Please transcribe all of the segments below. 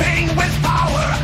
Everything with power.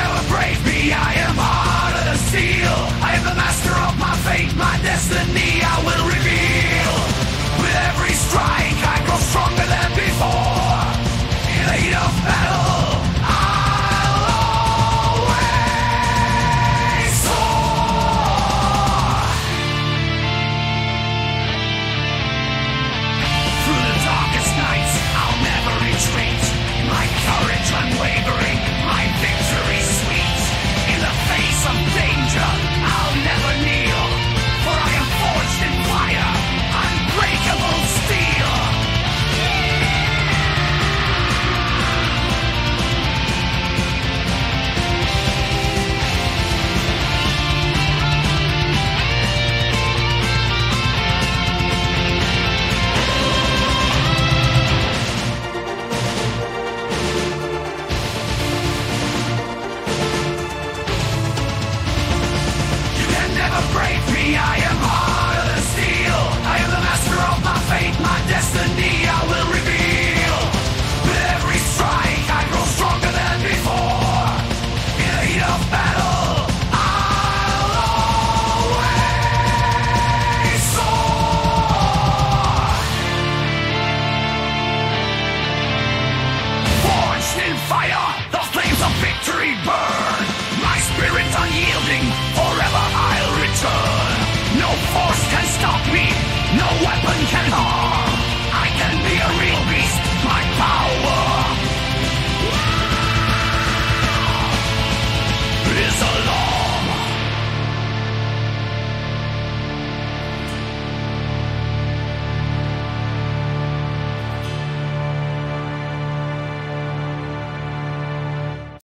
never break me. I am harder to steel. I am the master of my fate, my destiny.